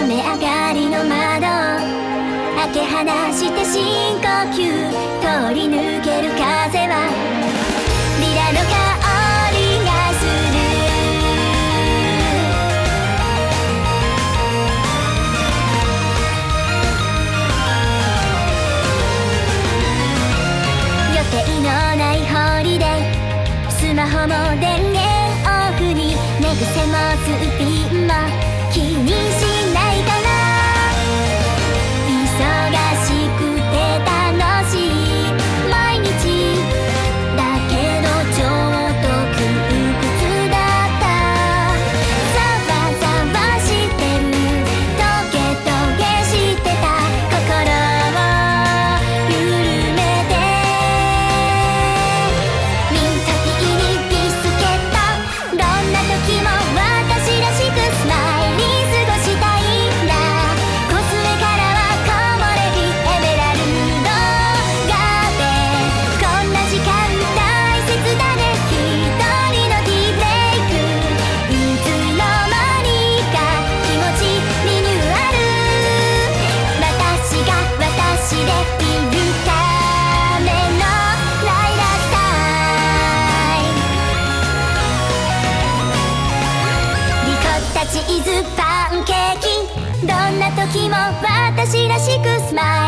雨上がりの窓。開け放して深呼吸。通り抜ける風は。リラの香スマホも電源オフに。寝癖もすっぴんも。イズパンケーキ。どんな時も私らしくスマイル。